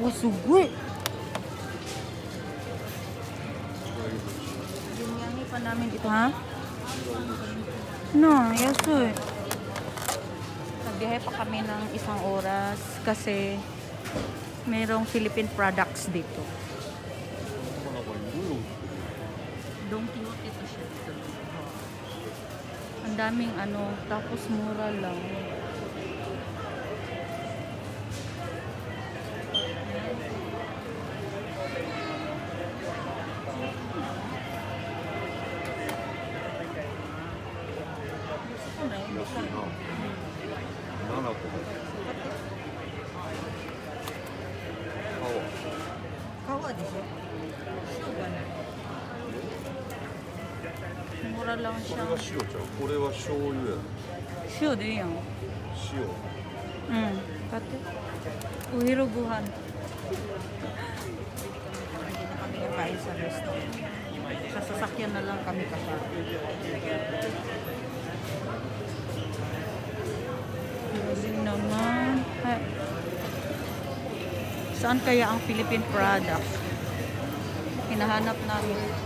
わすごい Binyani pa namin ito ha no yasoy nagbiyahe pa kami ng isang oras kasi merong Philippine products dito Don Quixote to siya ang daming ano tapos mura lang 塩でいいやん。塩 Hmm. Pati. Uhiruguhan. Hindi na kami nakain sa restaurant. Sa sasakyan na lang kami kakain. Grabe naman. Ay. Saan kaya ang Philippine product? Hinahanap namin.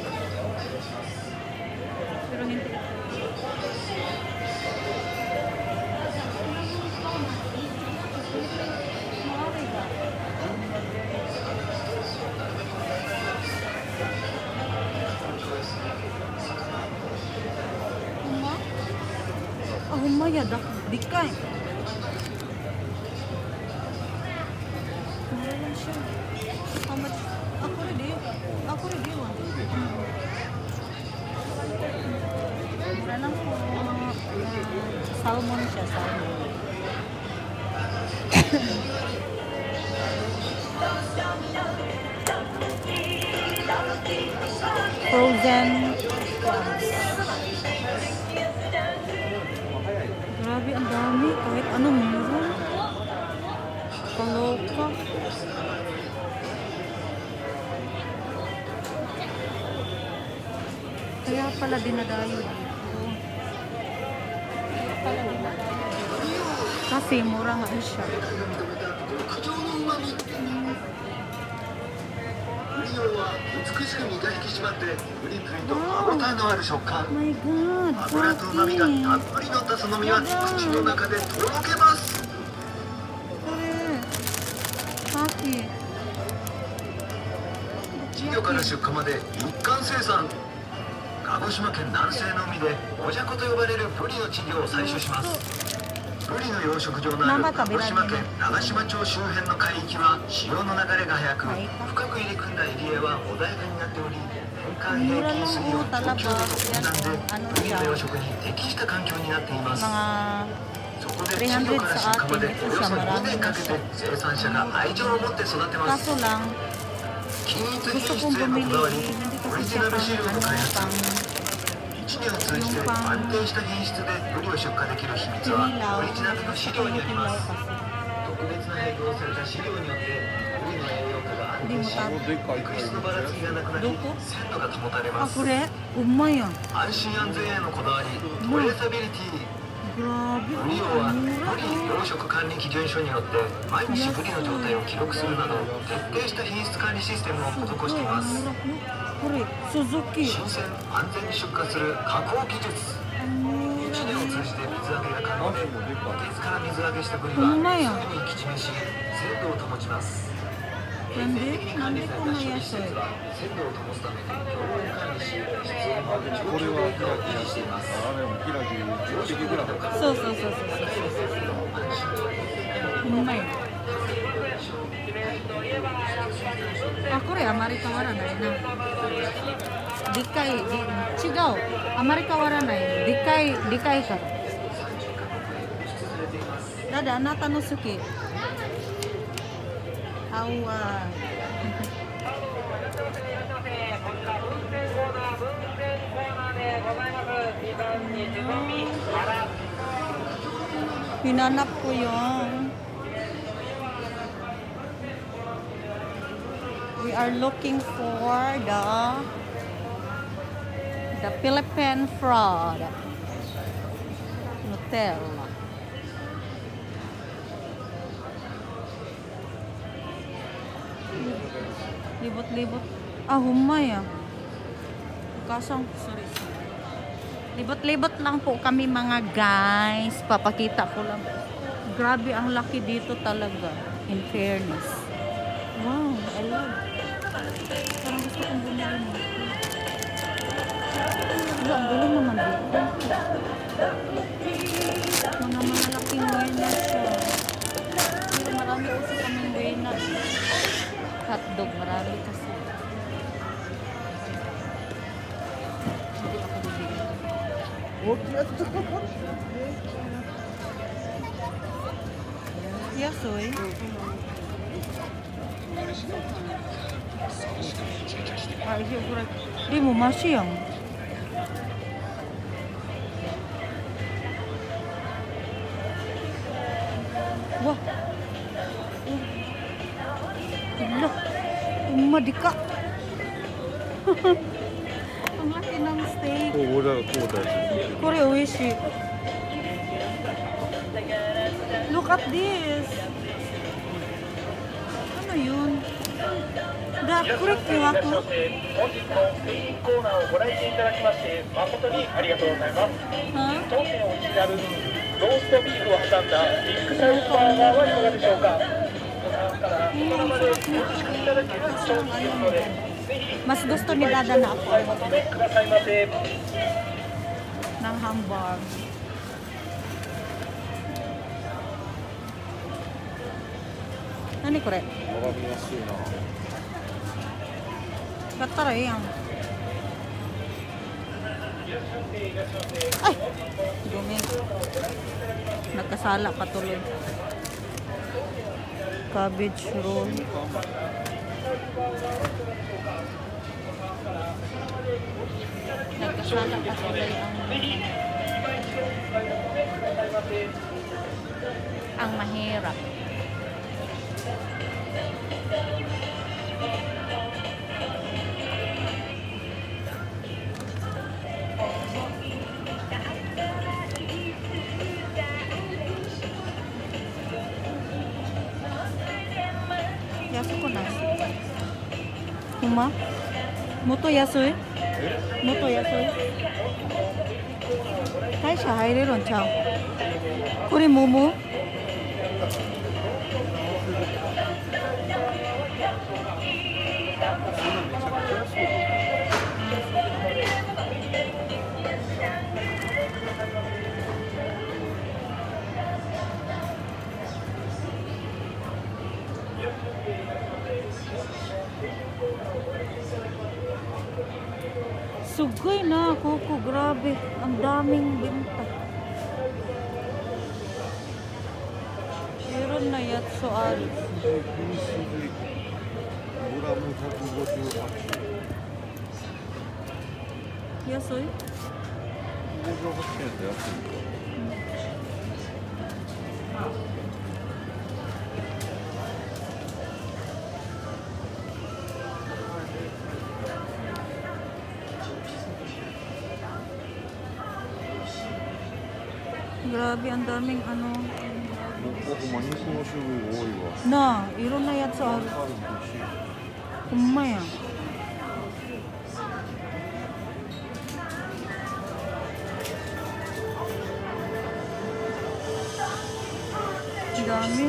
ya dah dikai salmon salmon. Frozen. Dami. Kahit anong meron. Kaloka. Kaya pala dinadayo dito. Pala dinadayo. Kasi mura nga siya. ウリのは美しく身が引き締まってプリプリと歯ごたえのある食感 Oh my God. 油と旨味がたっぷり乗ったその身は口の中でとろけますれ。カキ。稚魚から出荷まで一貫生産鹿児島県南西の海でおじゃこと呼ばれるブリの稚魚を採取しますブリの養殖場のある鹿児島県長島町周辺の海域は潮の流れが速く深く入り組んだエリアは穏やかになっており年間平均水温東京度と温暖でブリの養殖に適した環境になっています。そこで稚魚から出荷までおよそ2年かけて生産者が愛情を持って育てます。均一品質へのこだわりオリジナル飼料の開発1年を通じて安定した品質でブリを出荷できる秘密は.オリジナルの飼料にあります.特別な配合された飼料によってブリの栄養価が安定し肉質のばらつきがなくなり鮮度が保たれま Ah, す kure? Umay yan. 安心安全へのこだわりトレーサビリティ Grabe. ブリオはブリ養殖管理基準書によって毎日ブリの状態を記録するなど徹底した品質管理システムを施しています、新鮮安全に出荷する加工技術1年を通じて水揚げが可能で鉄から水揚げしたブリはすぐに生き締めし鮮度を保ちますなんで？なんでこんな安い？これはキラキラしてますあれもキラキラいそうそうそうそう。そううまいあこれあまり変わらないな。でかい違う。あまり変わらない。でかいでかいだってあなたの好き。Hawa. Hinanap ko yun. We are looking for the the Philippine fraud. Nutella. Libot-libot. Ah, humay ah. Kasang, sorry. Libot-libot lang po kami mga guys. Papakita ko lang. Grabe ang laki dito talaga. In fairness. Wow, I love. Parang gusto kong bumili mo. Ang galing naman dito. Mga malalaking e caçar. O que é E a sua, hein? Aí eu por aqui. Primo, これ疑惑本日もメインコーナーをご来店いた。だきまして誠にありがとうございます当店オリジナルローストビーフを挟んだビッグサイズバーガーはいかがでしょうかお子さんから大人まで美味しくいた。だける商品ですのでぜひ Mas gusto ni Dada na ako お買い求めくださいませ ng hamburg Nani ko rin? わかりやすいな Katara yan. Ay! Dumi. Nagkasala pa tuloy. Cabbage roll. Nagkasala pa tuloy ang ang mahirap. もっと安い？もっと安い？大社入れるんちゃう？これもも。Sugay na, kuko, grabe. Ang daming binta. Meron na Yatso Aris. Mura mo sa tubo tubo pa. Yasoy? Mura mo sa tubo tubo. Grabe, ang daming ano. Na, iron na yat sa araw. Kumaya. Dami.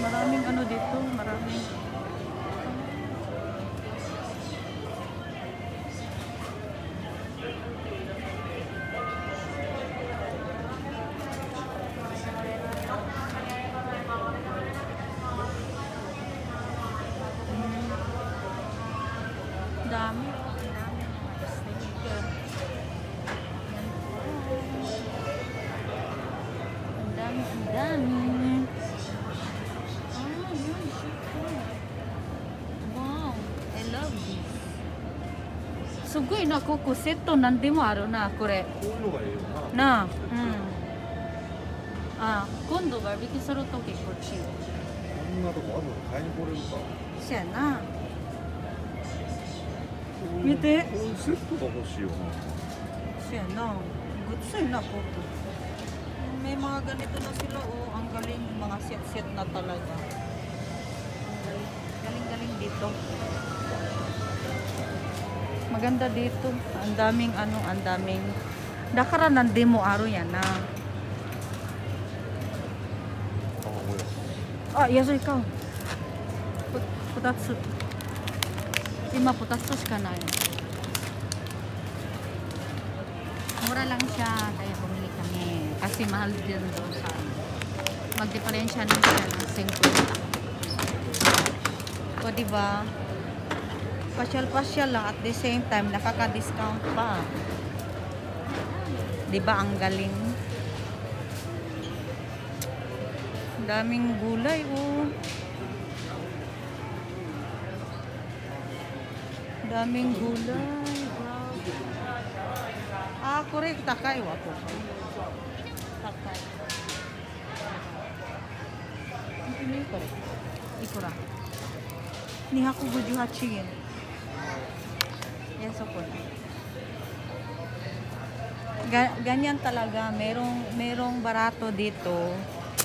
Maraming ano dito. Maraming. ごいな、ここセットなんでもあるな、これ。こういうのがいいよななあ、うん。あ、今度バーベキューすると結構チーこんなとこあるの買いに来れるかそうやな。見てこういうセットが欲しいよな Siya na. Good sa'yo na po. May mga ganito na sila oh. Ang galing mga set-set na talaga. Galing-galing dito. Maganda dito. Ang daming ano, ang daming dakaran ng demo araw yan na. Ah, yes, ikaw. Put, putatsu. Ima, putatsu ka na yun. Mura lang siya. Kaya bumili kami. Kasi mahal din doon sa ano. magdiferensya na siya ng 50. O, diba? Pasyal-pasyal lang at the same time, nakaka-discount pa. Diba ang galing? Daming gulay, oh. Daming gulay. Wow. Ah, correct. Takay, wapo. Takay. Ini correct. Ikura. Ni 158 yen. Yan, na. Ga- ganyan talaga. Merong, merong barato dito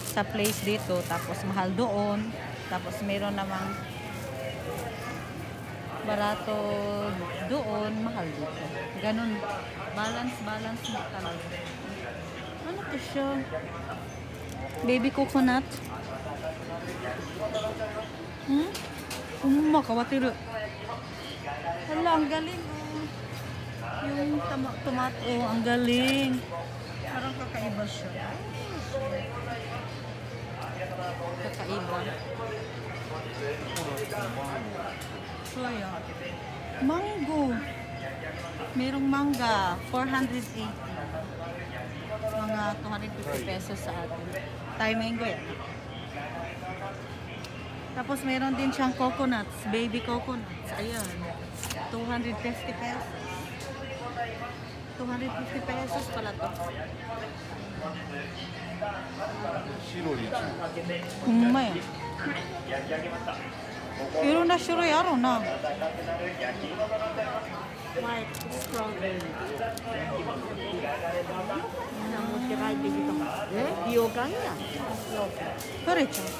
sa place dito. Tapos mahal doon. Tapos meron namang barato doon, mahal dito. Ganun. Balance, balance mo talaga. Ano to siya? Baby coconut? Hmm? Umma, kawatiru. Hala, ang galing. Oh. Yung tomato, ang galing. Parang kakaiba siya. Kakaiba. Soya. Mango. Merong mangga. 480. Mga 250 pesos sa atin. Thai mango yan. Tapos meron din siyang coconuts. Baby coconuts. Ayan. 250 pesos. 250 pesos pala to. 정말 이런 나 싫어 야로 나. White strawberry. Namun kerai begitu. Eh? Yoga ya? Yoga. Percaya.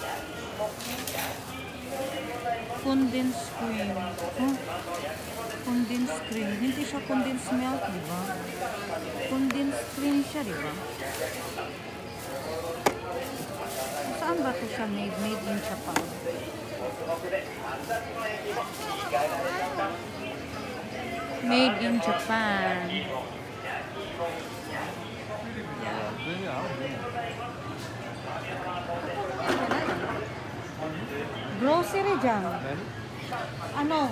Fondant cream. Huh? condensed cream. Hindi siya condensed milk, di ba? Condensed cream siya, di ba? Saan ba ito siya made? Made in Japan. Made in Japan. Grocery dyan. Grocery dyan ano,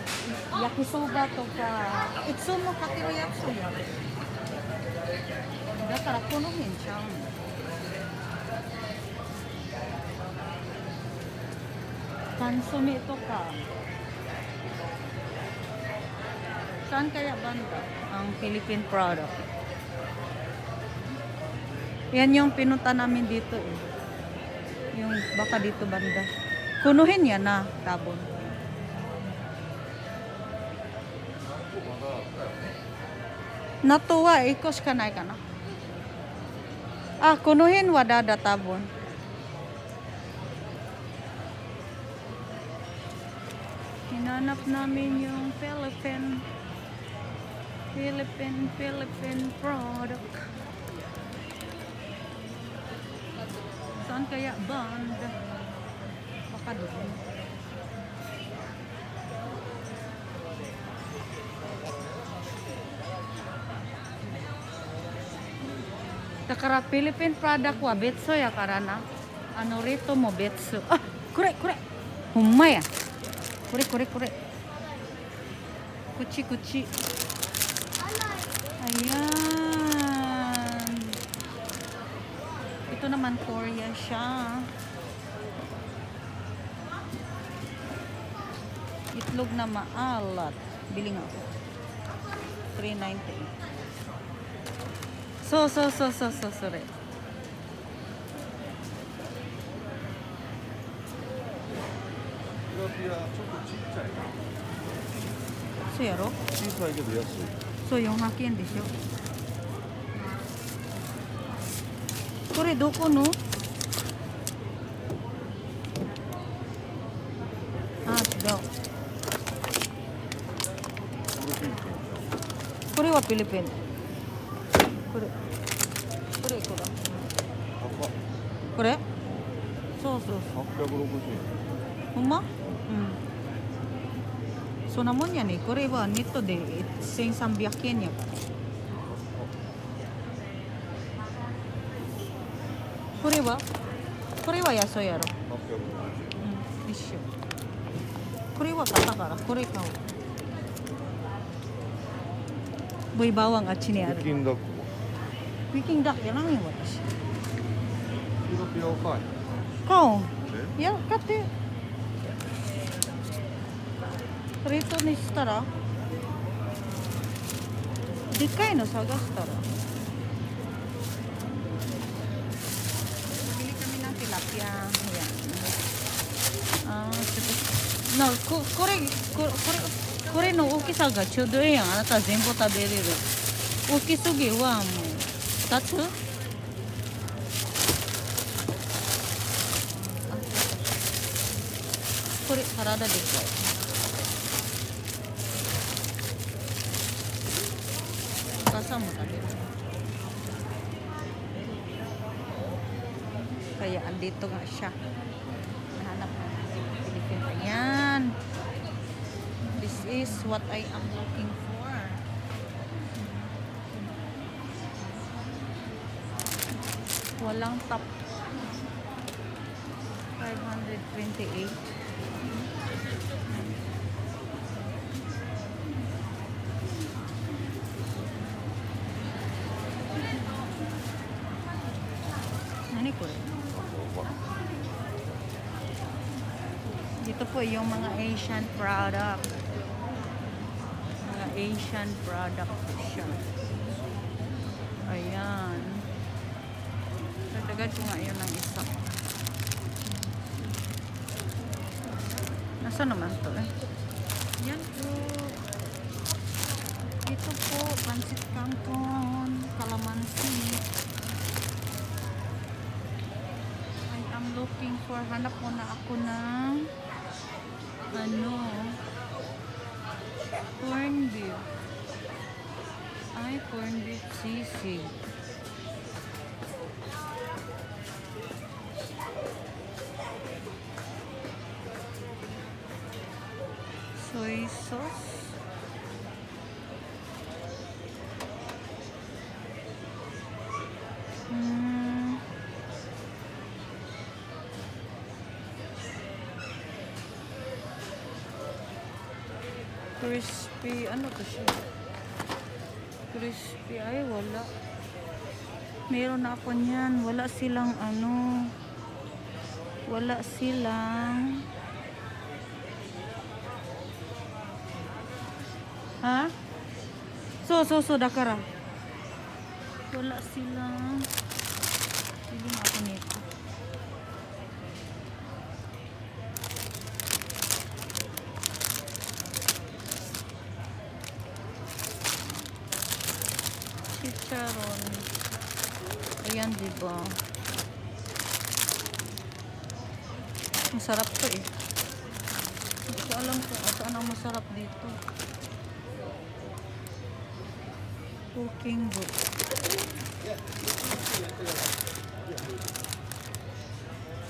yakisoba to ka, itsumo kakiru yatsuya. Da kara kono hen chan. Kansome to ka. Saan kaya banda ang Philippine product? Yan yung pinunta namin dito eh. Yung baka dito banda. Kunuhin yan na, tabon. 納豆は1個しかないかな。あ、この辺はだだ多分。Hinanap namin yung Philippine Philippine Philippine product. Saan kaya band? pa doon. takara Philippine product wa betso ya karena ano rito mo betso ah kure kure. Humay ya. Kure kure kure. Kuchi kuchi. Ayan. Ito naman korea siya. Itlog na maalat. Biling ako. 390そうそうそうそうそうそれ。そうやろ？小さいけど安い。そう400円でしょ。これどこの？あ違う。これはフィリピンこれこれいくら高っこれ？そうそうそう。860円。ほんま？うん。そんなもんやねこれはネットで1300円やから。これは？これは安いやろ。860うん。一緒。これは型から。これ買おう。Boy bawang at sini 円 ada. 北京ダック。は Peking duck yan lang yung watas. You're fine. Cão? Sim. Yeah, cadê? Preto にしたらでっかいの探したら Bili kami ng tilapia. Ayan. Ah, sige. No, ここれ、これ、これの大きさがちょうどいいやん。あなた全部食べれる。大きすぎはもう2つこれサラダでかいお母さんも食べる kaya andito nga siya nahanap na natin ang Philippine ayan this is what I am looking for walang top 528 Dito po yung mga Asian product. Mga Asian product po siya. Ayan. Dagdagan ko nga yun ng isa. Nasa naman to eh? Yan po. Ito po, pancit canton, calamansi. I am looking for, hanap muna ako ng ano corn beef. Ay corn beef sisig crispy ano to siya? Crispy ay wala. Meron na ako niyan. Wala silang ano. Wala silang ha? So so so dakara. Wala silang hindi na ako nito chicharon. Ba? Masarap to eh. Hindi ko alam kung saan ang masarap dito. Cooking book.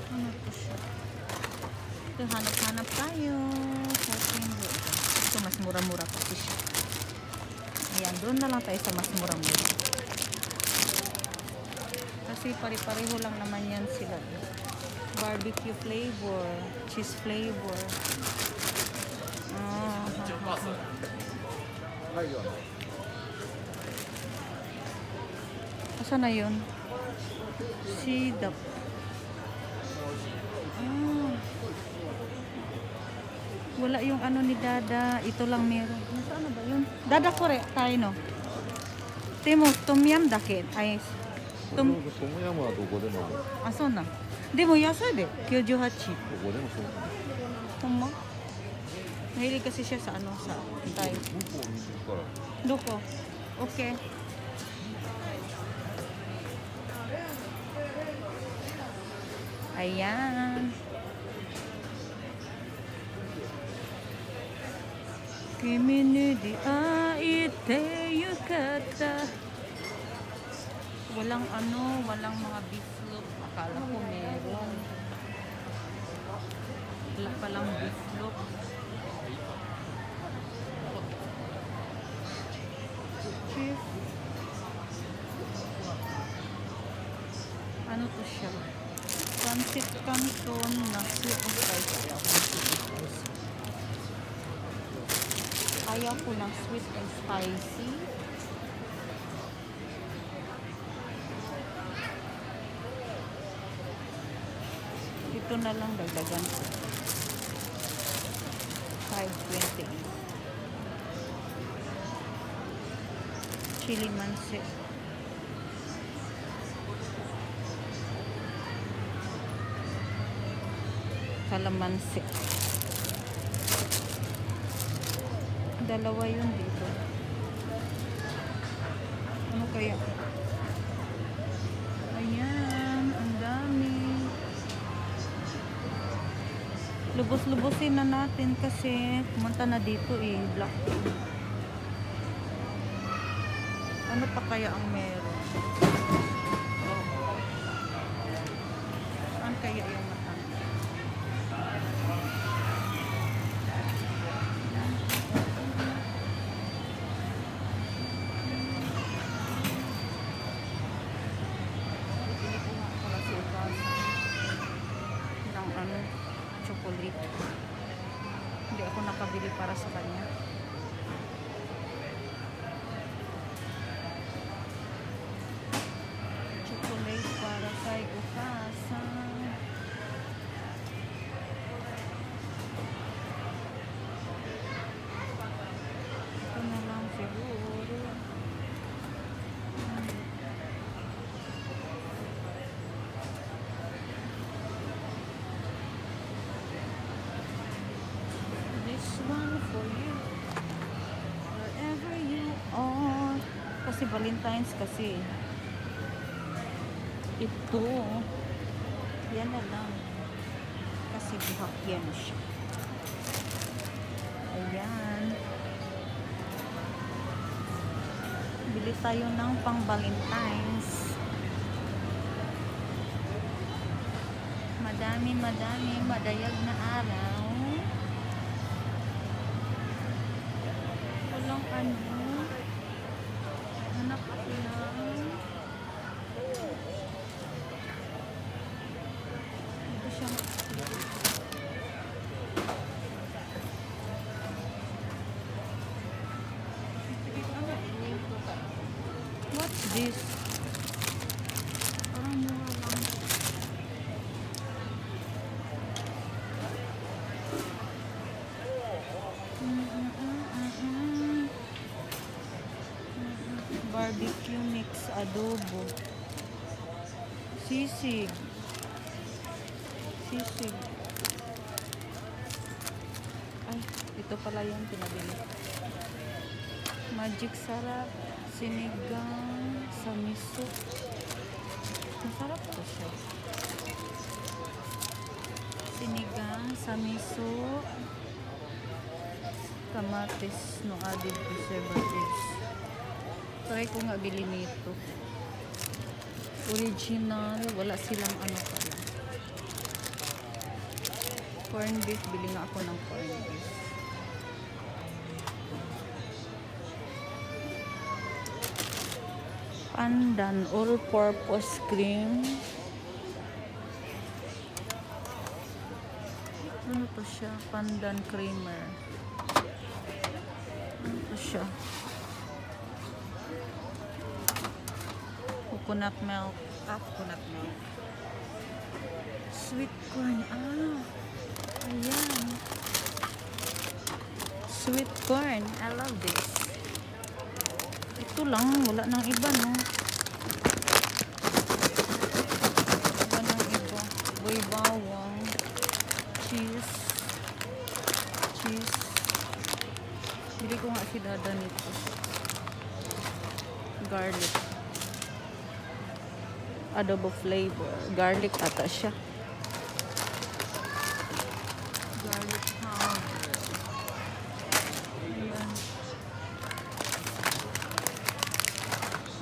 Ano to siya? Dito hanap-hanap tayo. Shopping. Ito mas mura-mura kasi siya. Ayan, doon na lang tayo sa mas mura-mura kasi pare-pareho lang naman yan sila. Barbecue flavor, cheese flavor. Ah, ha, ha. Asa na yun? Sidap. Ah. Wala yung ano ni Dada. Ito lang meron. Nasa ano ba yun? Dada kore tayo no? Timo, tumyam dakit. Ayos. でも、トムヤムどこでも。あ、そうなん。でも安いで、九十八。ども。どこ？オッケー。哎呀！君に出会えてよかった。Walang ano, walang mga beef loaf. Akala ko meron. Wala palang beef loaf. Ano to siya? Pancit canton na soup of rice. Ayaw ko ng soup of rice. Ayaw ko ng sweet and spicy. Ito na lang dagdagan ko. 528. Chili mansi. Kalamansi. Dalawa yun dito. Ano kaya? Lubos-lubosin na natin kasi pumunta na dito eh, black. Ano pa kaya ang meron? Chocolate. Hindi ako nakabili para sa kanya. chocolate para kay Ukasa. Ito na lang siguro. This one for you. Wherever you are. Kasi Valentine's kasi. Ito. Yan na lang. Kasi buhak yan siya. Ayan. Bili tayo ng pang Valentine's. Madami, madami, madayag na araw. Walang ano. This? Parang mura lang. Mm, mm. Barbecue mix adobo. Sisig. Sisig. Ay, ito pala yung pinabili. Magic sarap. Sinigang sa miso. Masarap to siya. Sinigang sa miso. Kamatis no added preservatives. Try ko nga bilhin nito. Original. Wala silang ano pala. Corn beef. Bili nga ako ng corn beef. Pandan all-purpose cream. Ano to siya? Pandan creamer. Ano to siya? Coconut milk. Ah, coconut milk. Sweet corn. Ah. Ayan. Sweet corn. I love this. Ito lang. Wala nang iba, no? Wala nang iba. Boy bawang. Cheese. Cheese. Dada nito. Garlic. Adobo flavor. Garlic ata siya. Garlic powder. Ayan.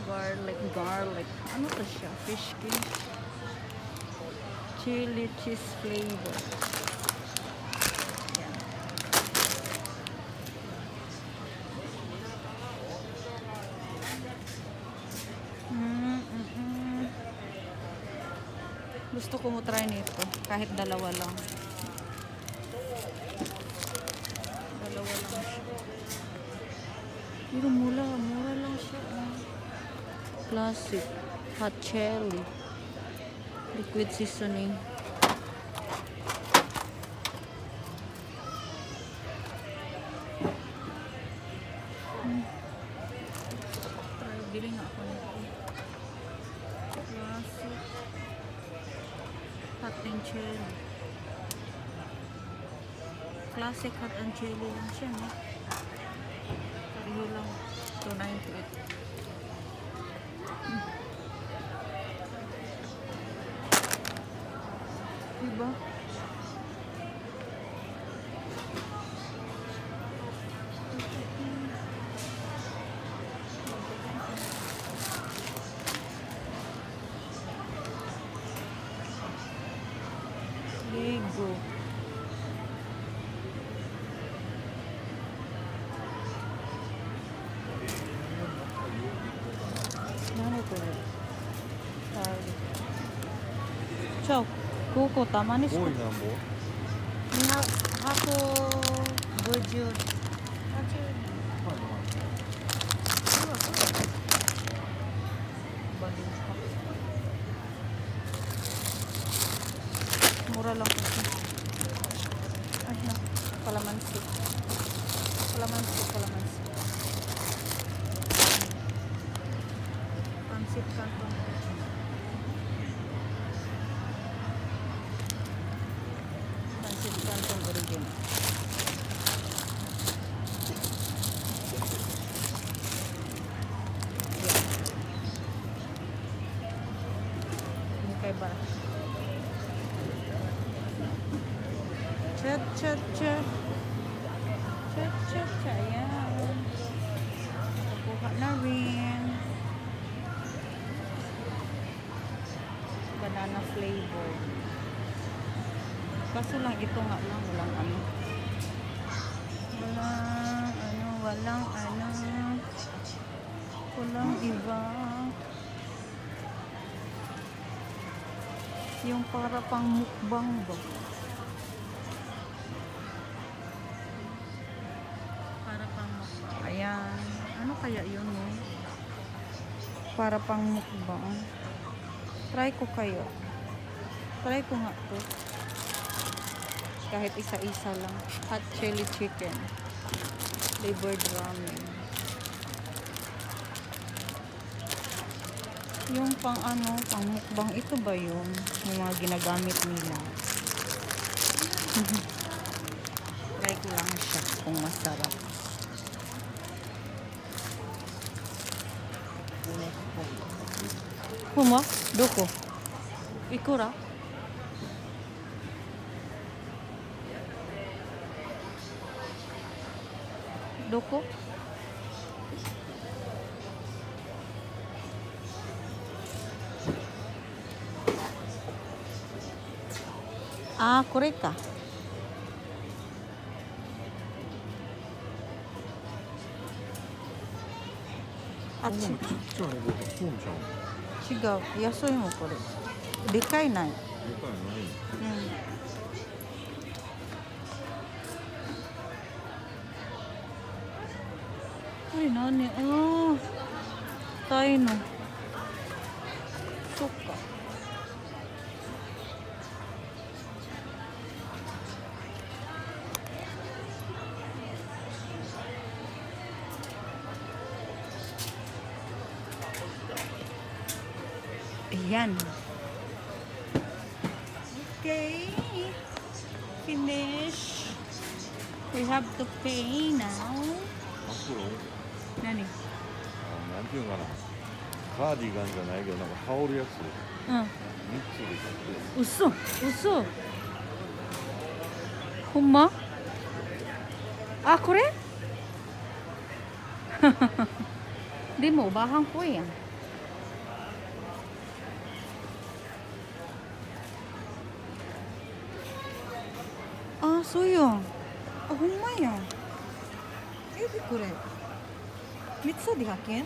Garlic, garlic. Ano to siya? Fish skin. Chili cheese flavor. Ayan. Mm, mm, mm. Gusto ko mo try nito. Kahit dalawa lang. Dalawa lang siya. Pero mura, mura lang siya. ah. Classic. Hot chili. Liquid seasoning. Chili lang siya, no? Pareho lang. 298. Hmm. Diba? 超5個玉にして。多いなんぼ ?250。Para pang mukbang ba? Para pang mukbang. Ayan. Ano kaya yun, no? Para pang mukbang. Try ko kayo. Try ko nga to. Kahit isa-isa lang. Hot chili chicken. Flavored ramen. Yung pang ano, pang mukbang, ito ba yun? Yung mga ginagamit nila. Try ko lang siya kung masarap. Kuma? Doko? Ikura? Doko? これか。あっち違う安いもこれ。でかいない。でかいない、うん。これ何？ああタイの。ていうのかなカーディガンじゃないけどなんか羽織るやつ。うん。3つで買って嘘。嘘。ほんま？あこれ？でもおばはんっぽいやん。あそうやん。あほんまやん。えでこれ。3つで100円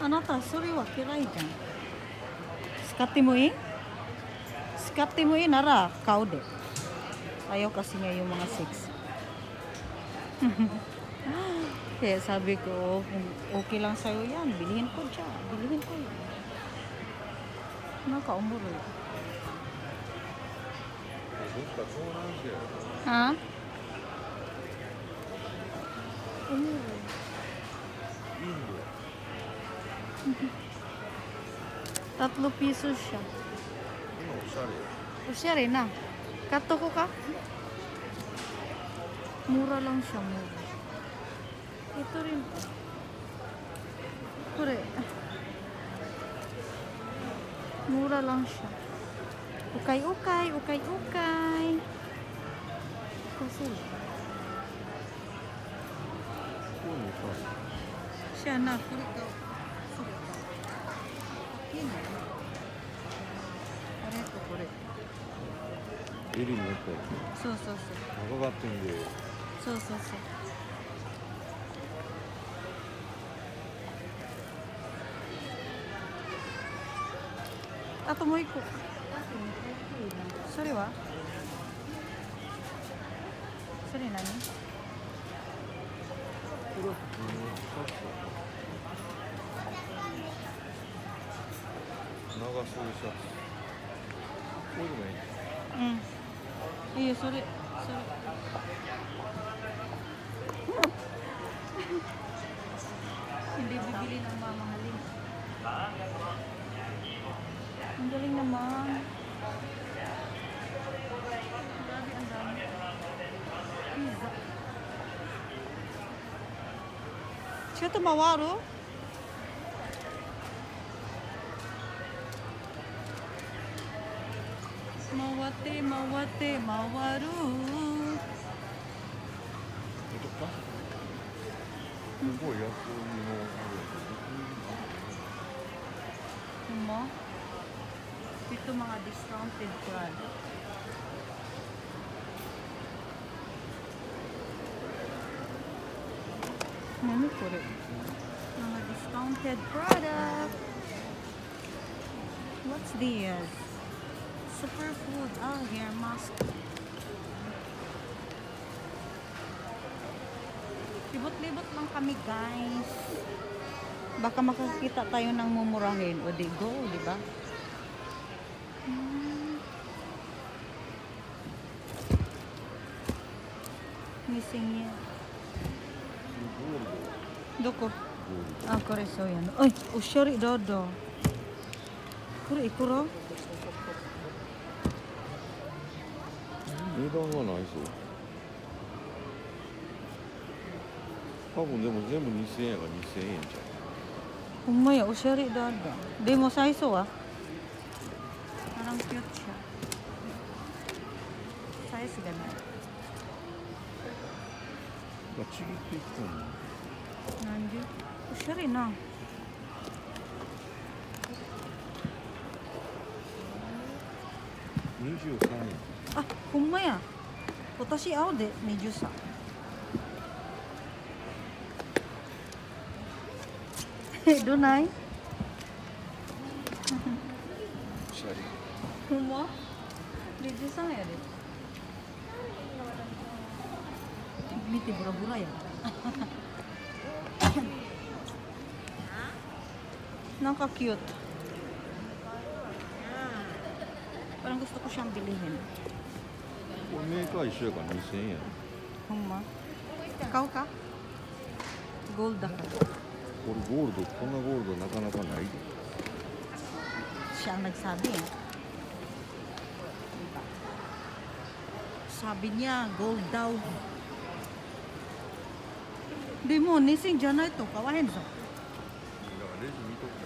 あなたそれは嫌いじゃん。使ってもいい使ってもいいなら買うで。Ayaw kasi niya yung mga sex. Kaya sabi ko, kung okay lang sa'yo yan, bilhin ko dyan. Bilhin ko yan. Nakaumuro. どっかそうなんで Ha? Umuro. Tatlo piso siya. Ano, sorry. Oh, o na. Ah. Kato ko ka. Mura lang siya, mura. Ito rin. Kure. Mura lang siya. Ukay, ukay, ukay, ukay. Kasi. Siya na, kuri ka. Kore ka. Yan na. Kore ko, kore. 襟になったやそうそうそう。つ高かってんでそうそうそう。あともう一個。それは？それ何？長袖シャツこれでもいいうん。いいよ、それ。それ。Hindi bibili ng mamahalin. Ang galing naman. Grabe, ang dami. Pizza. Siya tumawaro? Mawate, mawate, mawaru. えっとかすごい安いのあるやつ Ano mo? Ito mga discounted product. Ano ko rin? Mga discounted product. What's this? Superfood. Oh, hair mask. Libot-libot lang kami, guys. Baka makakita tayo ng mumurahin. O, di go, di ba? Hmm. Missing yan. Doko? Ah, kore so yan. Ay, usyari oh, dodo. Kore ikuro? Kore ikuro? そう。多分でも全部2000円やから2000円じゃんほんまやおしゃれだでも最初は？サイズがない。あちぎっていなんで？おしゃれな。円。あほんまや。Ah, kumaya. Watashi ao de, medyo sa. Dunay. シャリ Kuma? Medyo sa ya de. Miti bura-bura ya. Nakaka-cute. Parang gusto ko siyang bilhin. これメーカー一緒やから2000円や Huma. Ikaw ka? Gold ako. これゴールドこんなゴールドなかなかないで Siya ang nagsabi eh. Sabi niya, gold daw. Di mo, nising dyan na ito. Kawain sa. だからレジ見とく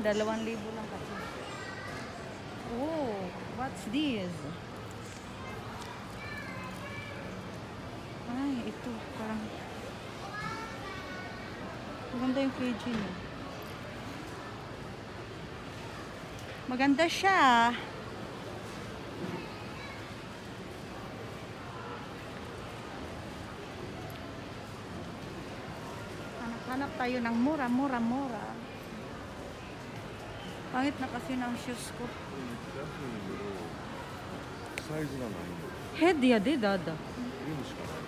Dalawang libo lang kasi. What's this? Ay, ito. Parang... Maganda yung KG niya. Maganda siya. Hanap-hanap tayo ng mura, mura, mura. Pangit na kasi ng shoes ko. 安いんだけどサイズがないんだ Head ya de, dada. M しかない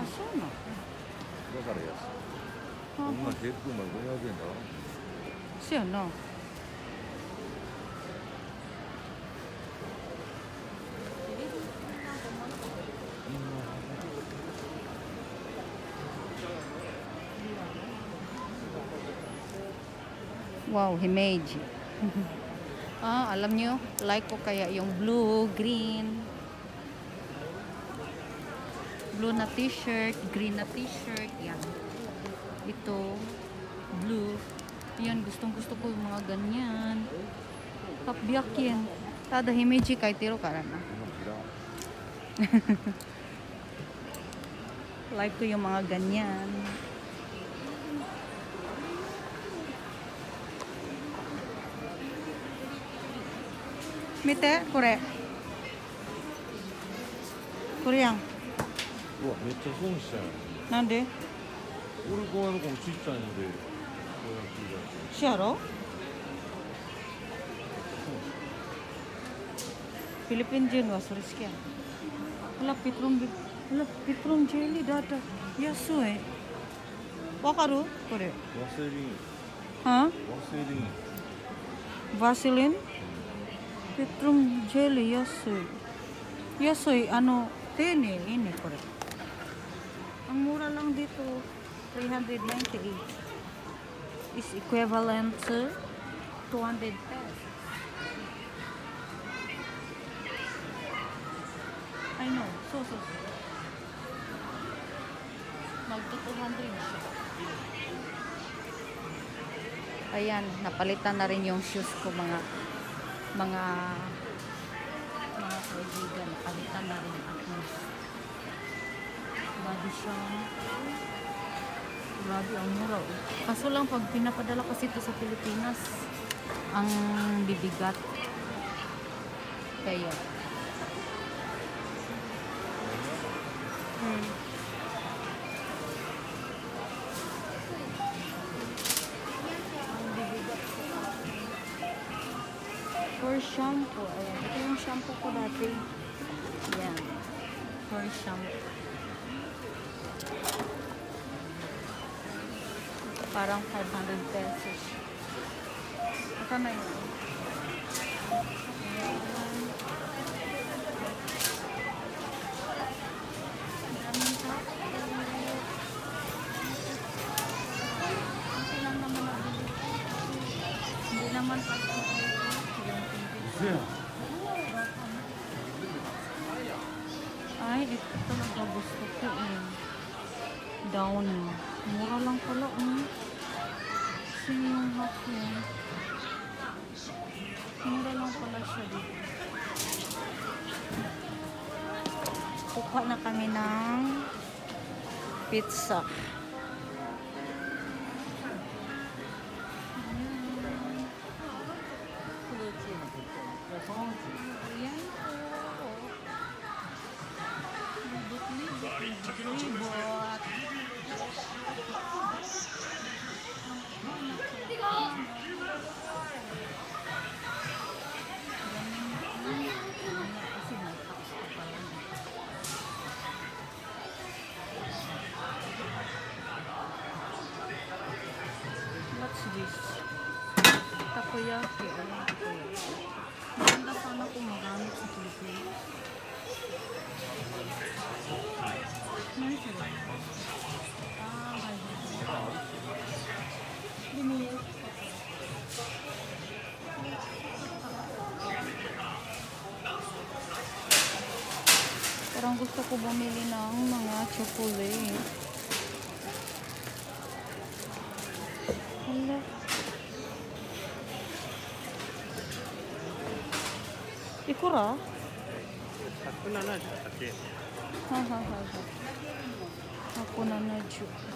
Ah, so na. だから安いこんなヘッドマン500円だろ Siya, no? Wow, Himeji. ah, alam nyo, like ko kaya yung blue, green. Blue na t-shirt, green na t-shirt, yan. Ito, blue. Yan, gustong gusto ko yung mga ganyan. Kapbiyak yan. Tada himeji kay tiro karana. like ko yung mga ganyan. Mite, kore. Kore yan. うわめっちゃ損したよ Nande? 俺こうやるこのちっちゃいのでこうやってるやつ Siya ro? Philippine Jane was risky. Wala pitrong wala pitrong jelly data. Yasu eh. Wakaru? Kore. ワセリン Ha? ワセリン Vaseline? Pitrong jelly, yasoy. Yasoy, ano, tene, ini, kore. Ang mura lang dito, 398. Is equivalent to 200 pesos. I know, so, so, so. Magto 200 siya. Ayan, napalitan na rin yung shoes ko mga mga mga kaibigan. Napalitan na rin least. Grabe siya. Grabe ang mura. oh. Kaso lang pag pinapadala kasi ito sa Pilipinas, ang bibigat. Kaya. Hmm. every young person parang 500 pesos. Ito na yun. isso. bumili ng mga chocolate. Hala. Ikura? Ako na na. Ako na na. Ako na na.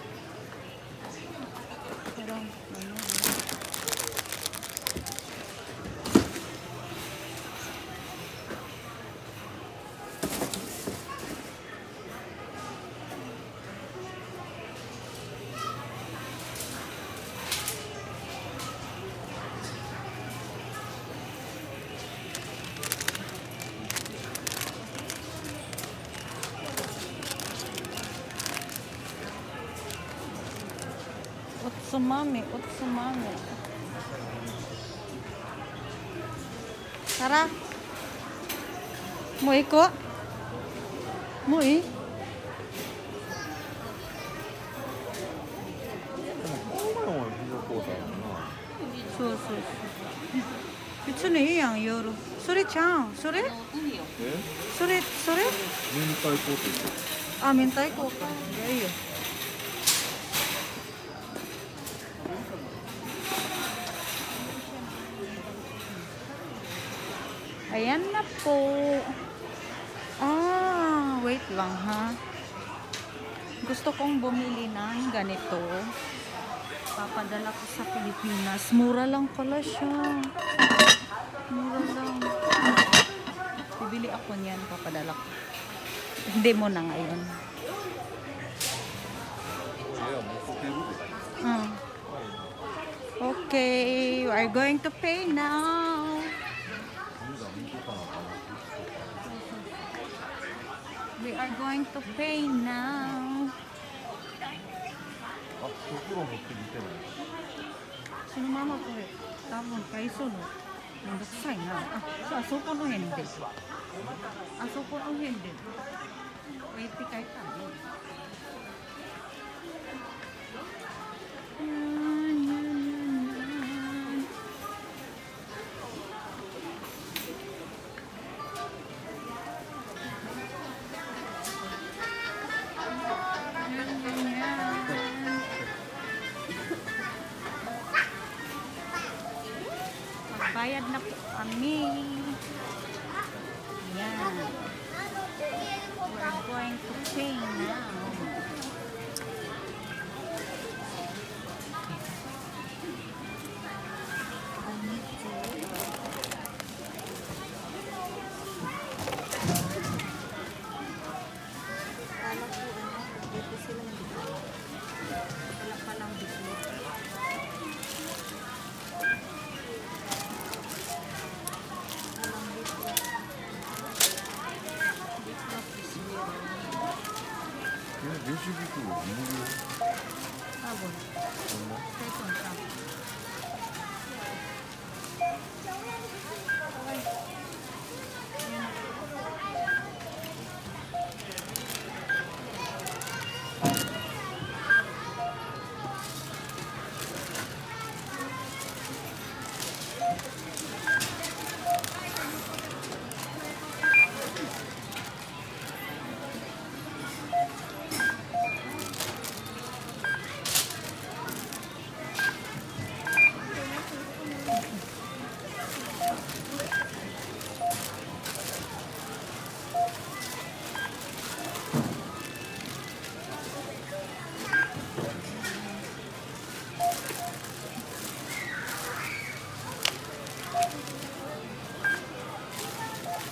まみおつま tsumami. Tara. Mau ikut? 別にいいやん夜それちゃんそれそれそれ明太子っあ明太子かいやいいよ po. Ah, wait lang ha. Gusto kong bumili ng ganito. Papadala ko sa Pilipinas. Mura lang pala siya. Mura lang. Bibili ako niyan, papadala ko. Hindi mo na ngayon. Ah. Okay, we are going to pay now. Going to pay now. あ袋持ってきてないそのままこれ、多分買いそうの。めんどくさいな。あ、そうあそこの辺で。あそこの辺で。置いて帰ったね。うんで。Magbayad na po kami. Yan. We're going to pay now.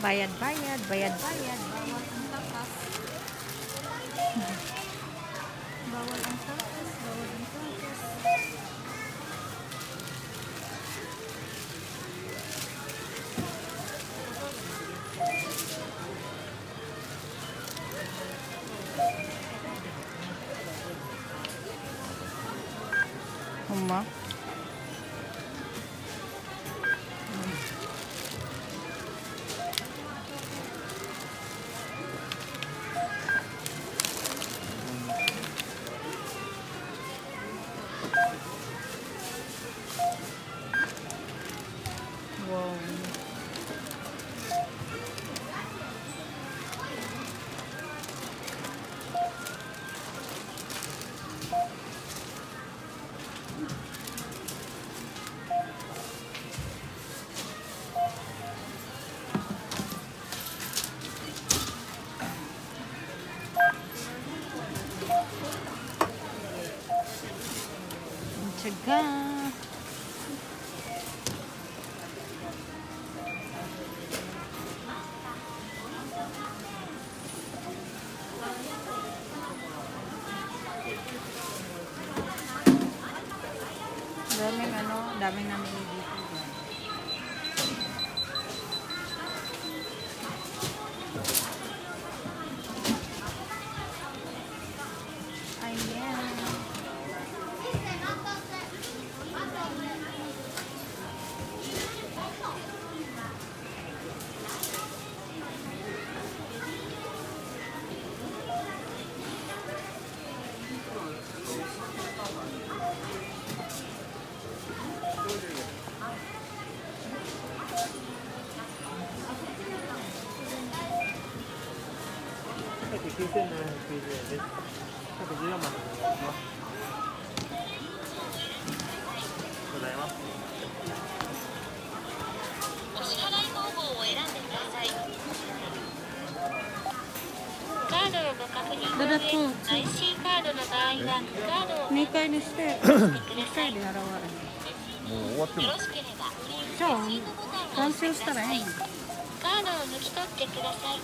Bayad, bayad, bayad, bayad. Bawal ang takas. Bawal ang takas, bawal ang takas. もう終わってもよろしければじゃあ完成したらええんカードを抜き取ってください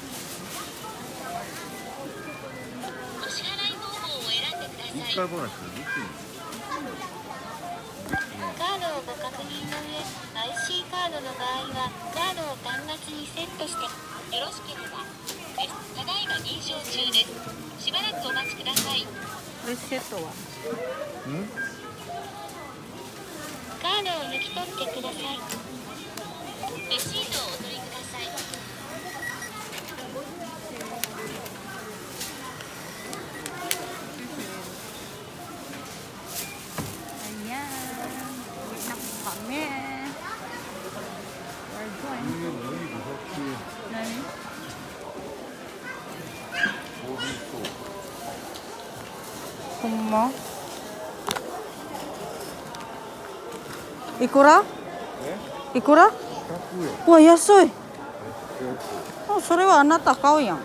お支払い方法を選んでください一回話するいつにカードをご確認の上 IC カードの場合はカードを端末にセットしてよろしければただいま認証中ですしばらくお待ちくださいレセットはん。抜き取ってください。レシートをお取りください。Ayan. Uwi na いくら？いくら？うわ安い。あそれはあなた買うやん。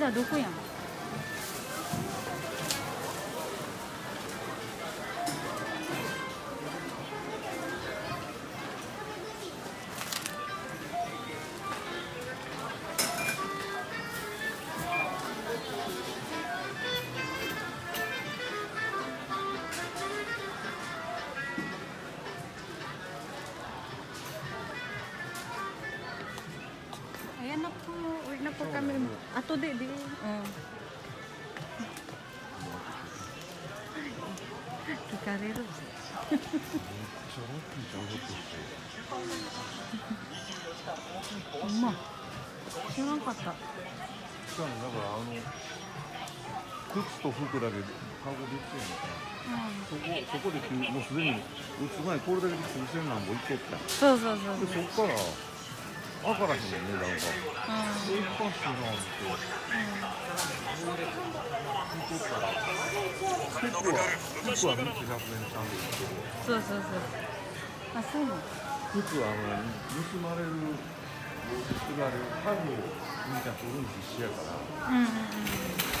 ピザどこ 靴と服だけでカゴできてんのか。なうんそこそこで急もうすでに打つ前にこれだけで9000なんぼいっとったん。そうそうそうでそっから分からへん。ねん値段がうで一般してなんて見とったら服は服は300円ちゃんと売ってるんそうそう。そうあそうなの服はあの盗まれる防止する家具みたいな取るの必死やから。うんうんうん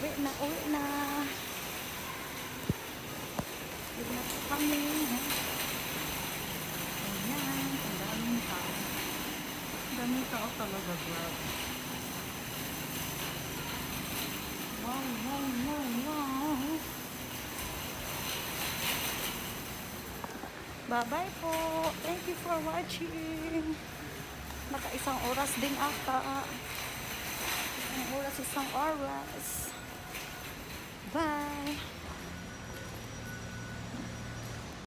Uwi na, uwi na. Uwi na po kami. Ayan, ang daming tao. Ang daming tao talaga, grabe. Wow, wow, wow, wow. Bye-bye po. Thank you for watching. Naka isang oras din ata. Isang oras, isang oras. Bye.